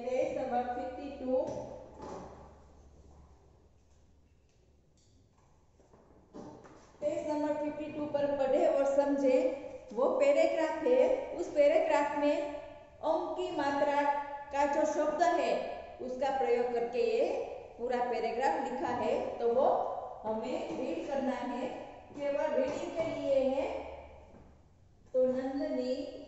and raise the page number 52 पर पढ़े और समझे, वो पैराग्राफ है। उस पैराग्राफ में ओम की मात्रा का जो शब्द है, उसका प्रयोग करके ये पूरा पैराग्राफ लिखा है। तो वो हमें रीड करना है। केवल रीडिंग के लिए है। तो नंदनी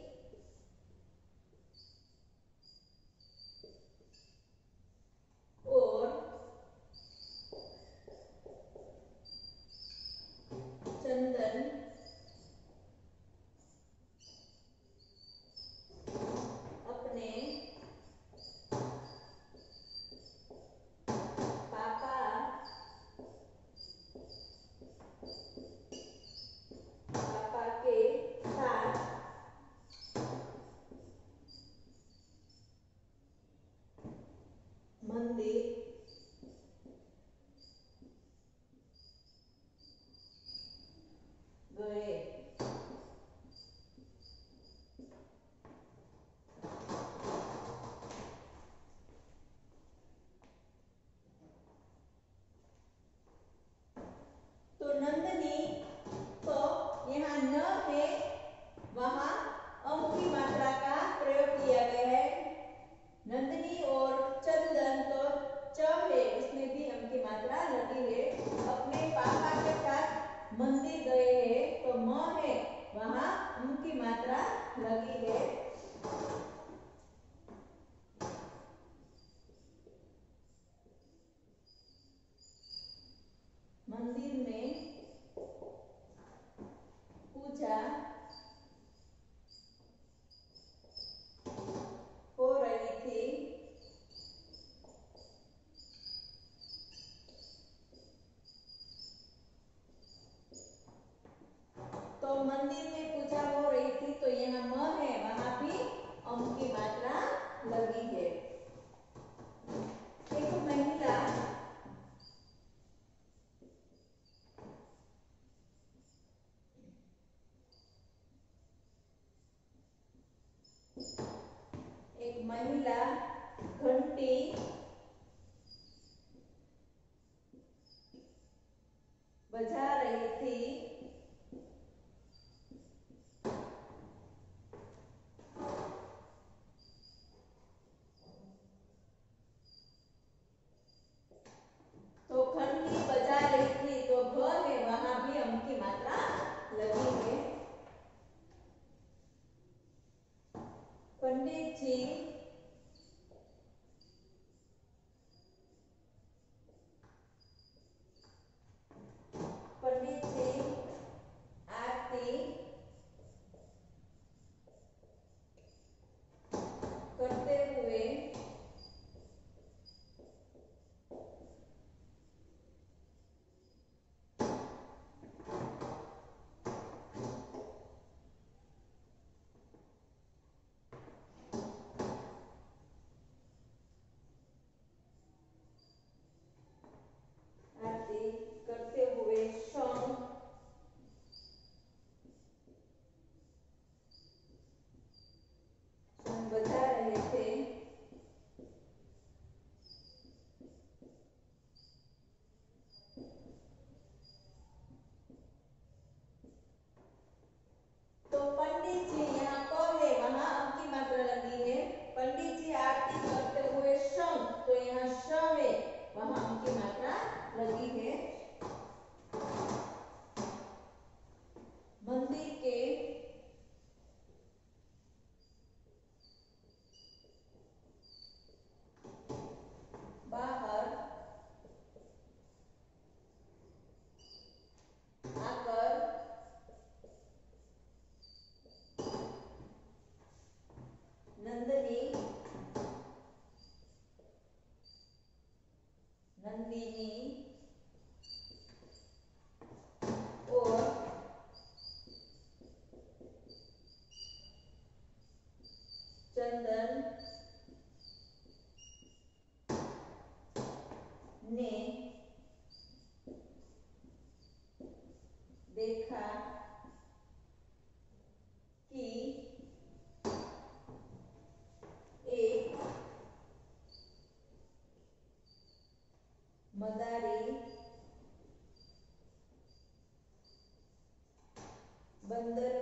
London Lula बंदर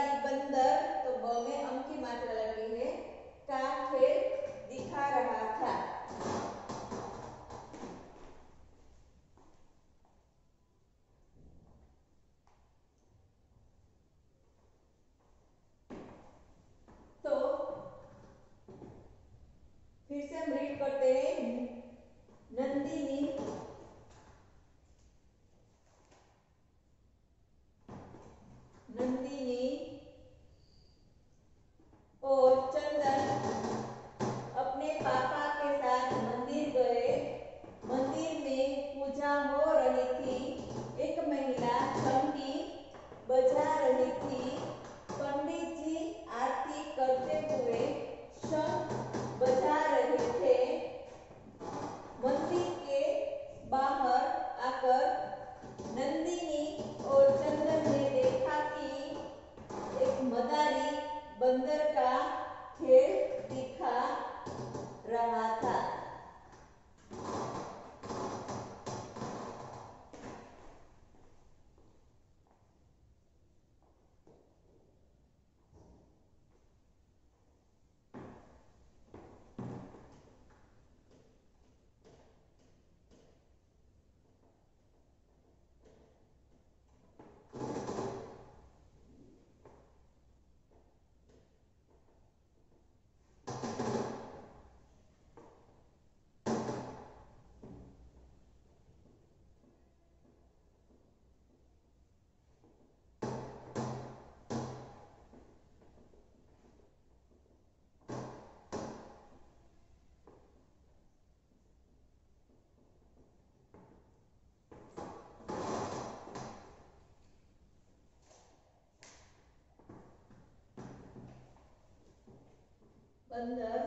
बंदर का खेल दिखा रहा था। and then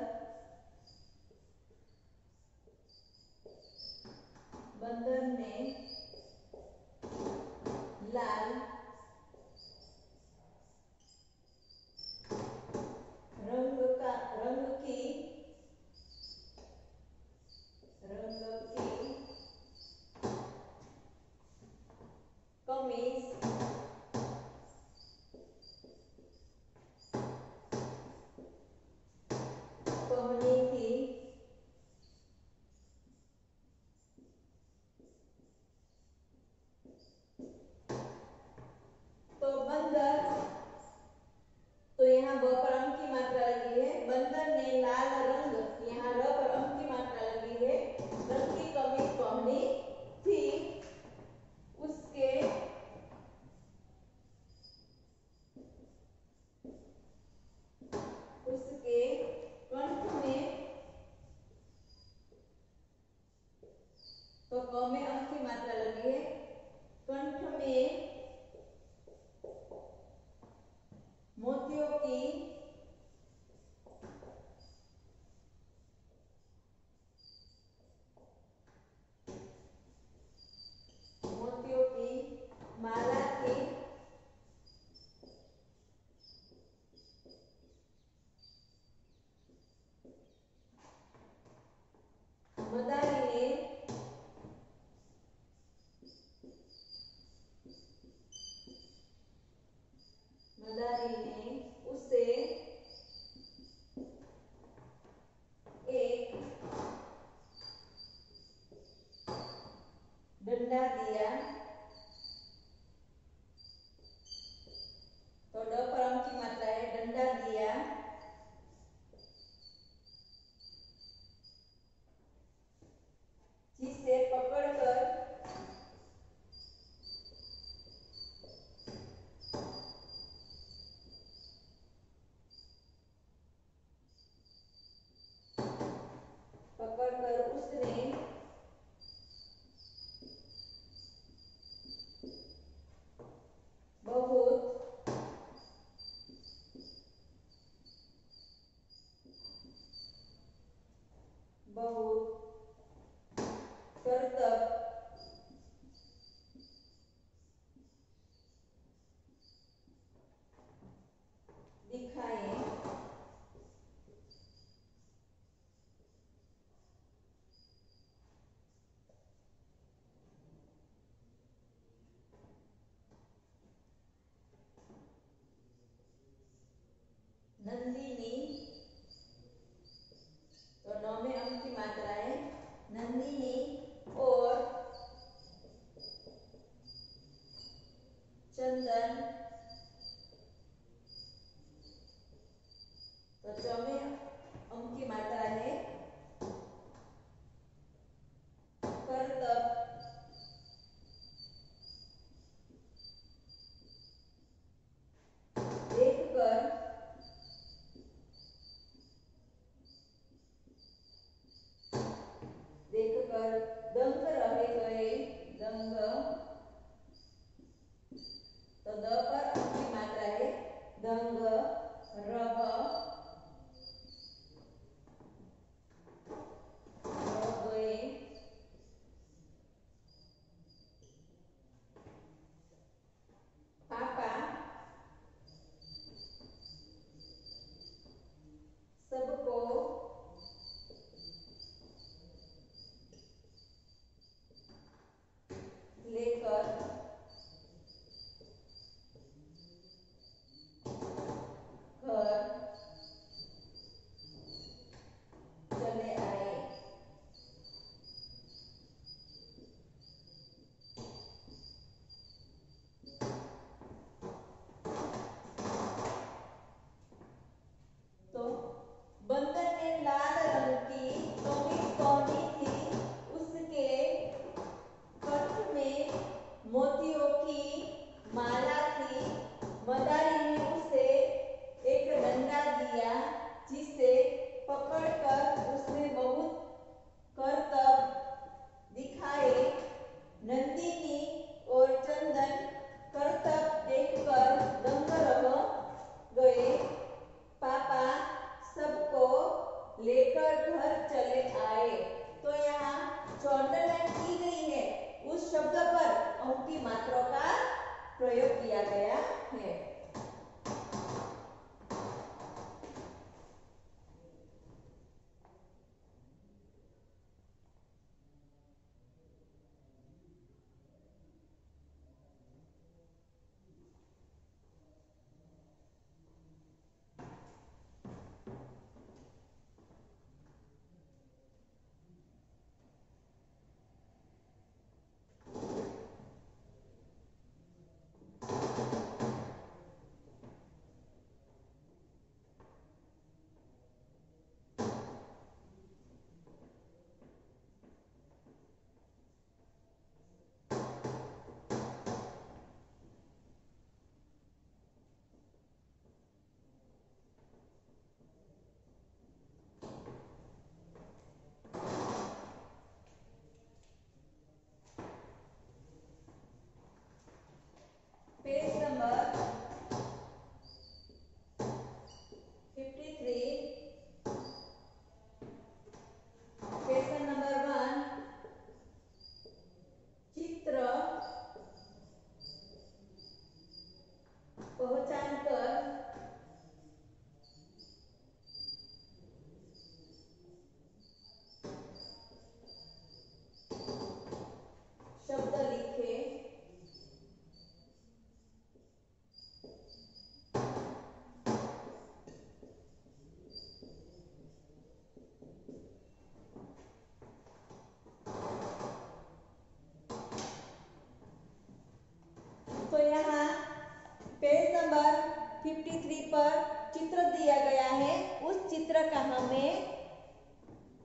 53 पर चित्र दिया गया है। उस चित्र का हमें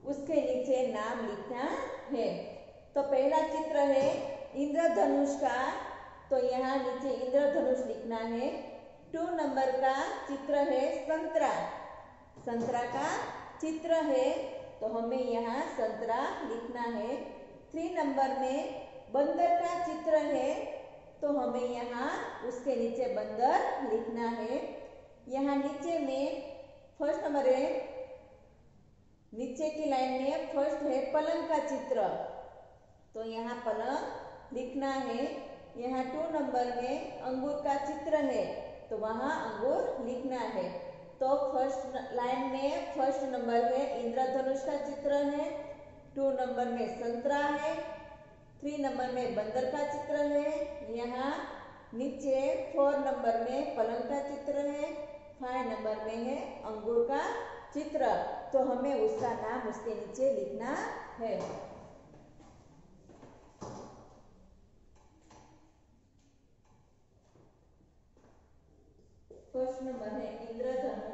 उसके नीचे नाम लिखना है। तो पहला चित्र है इंद्रधनुष का। तो यहाँ नीचे इंद्रधनुष लिखना है। टू नंबर का चित्र है संतरा। संतरा का चित्र है। तो हमें यहाँ संतरा लिखना है। थ्री नंबर में बंदर का चित्र है। तो हमें यहाँ उसके नीचे बंदर लिखना है। यहाँ नीचे में फ़र्स्ट नंबर है नीचे की लाइन में फ़र्स्ट है पलंग का चित्र। तो यहाँ पलंग लिखना है। यहाँ टू नंबर में अंगूर का चित्र है। तो वहाँ अंगूर लिखना है। तो फ़र्स्ट लाइन में फ़र्स्ट नंबर है इंद्रधनुष का चित्र है। टू नंबर में संतरा है। थ्री नंबर में बंदर का चित्र है, यहाँ नीचे फोर नंबर में पलंग का चित्र है, फाइव नंबर में है अंगूर का चित्र। तो हमें उसका नाम उसके नीचे लिखना है। फ़र्स्ट नंबर है इंद्रधनुष।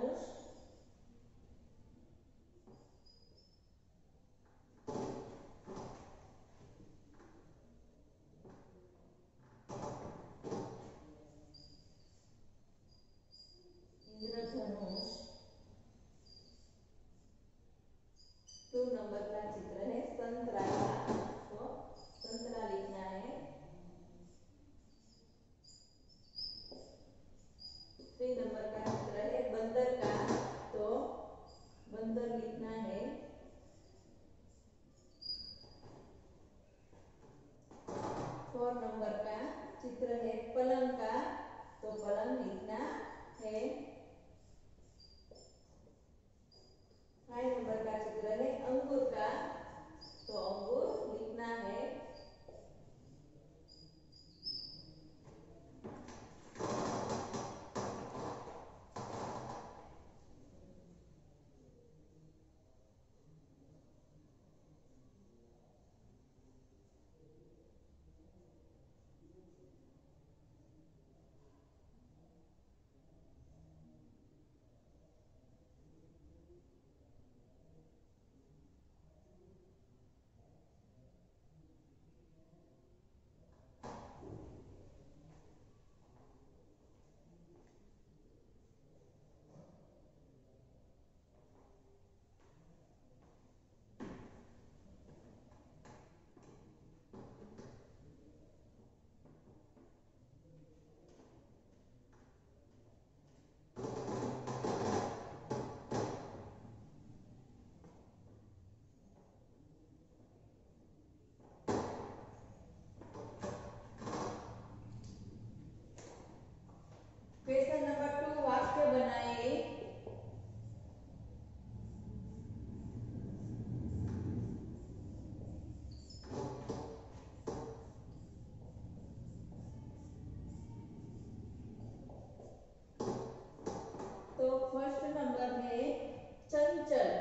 culture.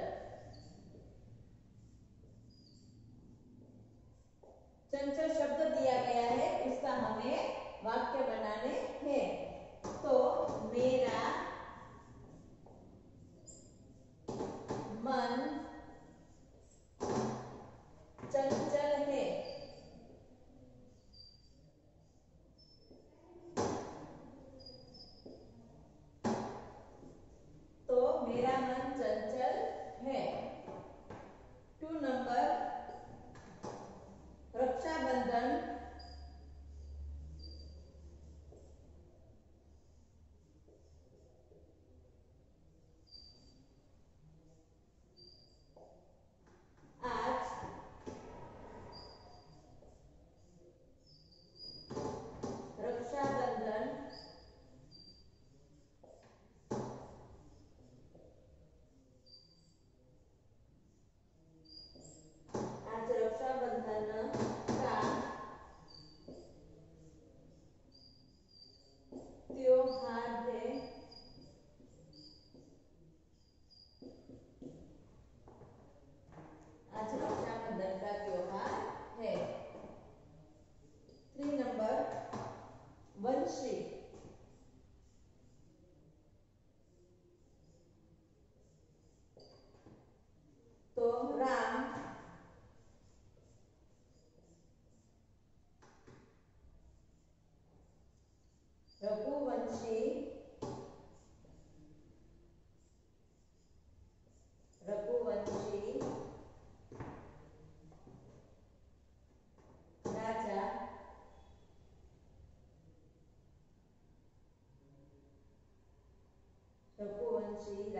Vanchi, Raghuvanshi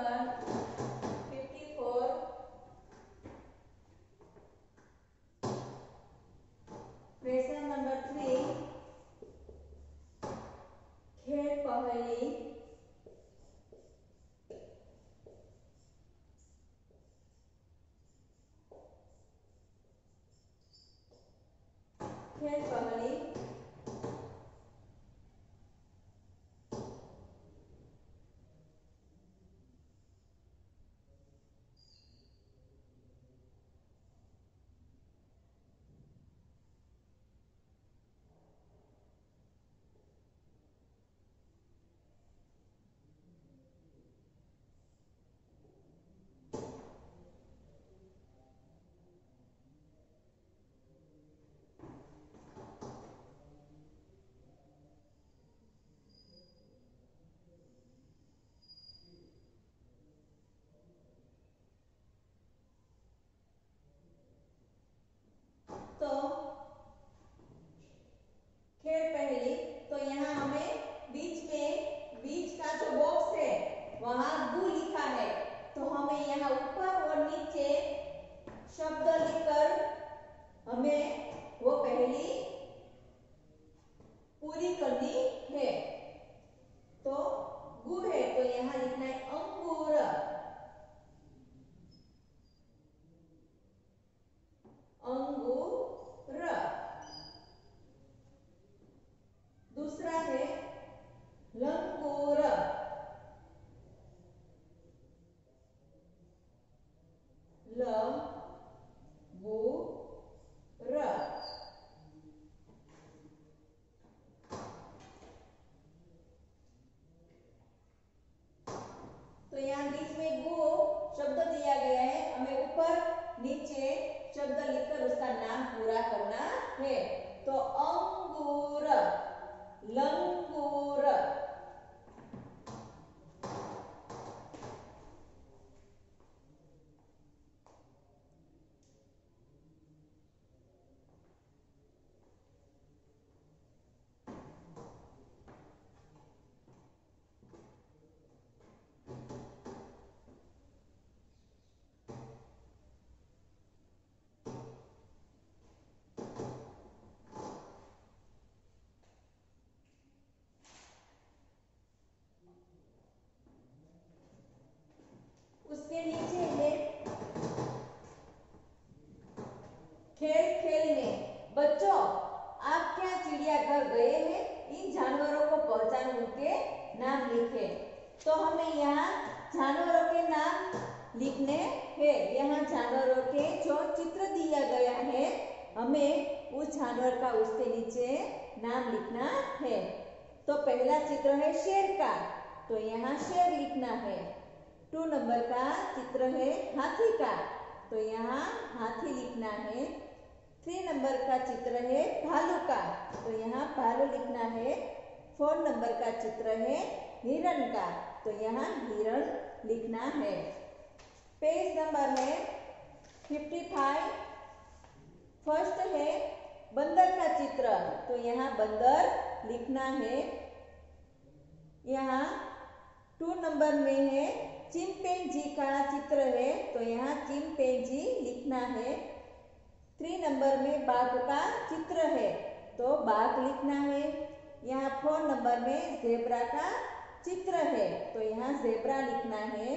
Page number 54. Question number 3. खेल पहली खेल करती है। तो गु है तो यहाँ लिखना है क्या चिड़ियाघर गए हैं, इन जानवरों को पहचान उनके नाम लिखे। तो हमें यहाँ जानवरों के नाम लिखने हैं। यहाँ जानवरों के जो चित्र दिया गया है, हमें उस जानवर का उसके नीचे नाम लिखना है। तो पहला चित्र है शेर का। तो यहाँ शेर लिखना है। टू नंबर का चित्र है हाथी का। तो यहाँ हाथी लिखना है। थ्री नंबर का चित्र है भालू का। तो यहाँ भालू लिखना है। फोर नंबर का चित्र है हिरण का। तो यहाँ हिरण लिखना है। पेज नंबर है फिफ्टी फाइव फ़र्स्ट है बंदर का चित्र। तो यहाँ बंदर लिखना है। यहाँ टू नंबर में है चिंपेंजी का चित्र है। तो यहाँ चिंपेंजी लिखना है। थ्री नंबर में बाघ का चित्र है। तो बाघ लिखना है। यहाँ फोर नंबर में जेब्रा का चित्र है। तो यहाँ जेब्रा लिखना है।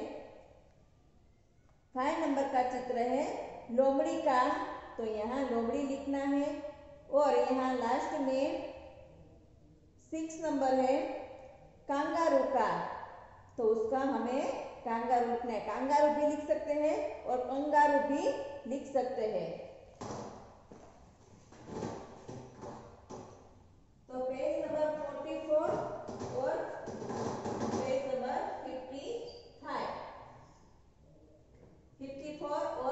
फाइव नंबर का चित्र है लोमड़ी का। तो यहाँ लोमड़ी लिखना है। और यहाँ लास्ट में सिक्स नंबर है कांगारू का। तो उसका हमें कांगारू लिखना है। कांगारू भी लिख सकते हैं और कंगारू भी लिख सकते हैं। तो पेज नंबर 44 और पेज नंबर 55 54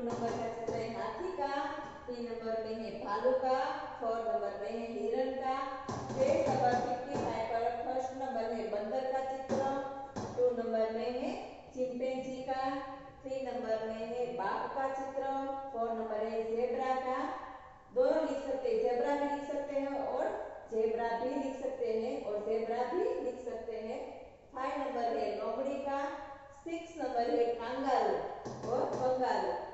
नंबर का चित्र है हाथी का थ्री नंबर में है भालू का फोर नंबर में है हिरण का पेज नंबर फिफ्टी फाइव पर फ़र्स्ट नंबर है बंदर का चित्र टू नंबर में है चिंपैंजी का, थ्री नंबर में है बाघ का चित्र, फोर नंबर है जेब्रा का, दोनों लिख सकते हैं जेब्रा भी लिख सकते हैं और जेब्रा भी लिख सकते हैं और जेब्रा भी लिख सकते हैं। फाइव नंबर है लोमड़ी का, सिक्स नंबर है कांगारू और कंगारू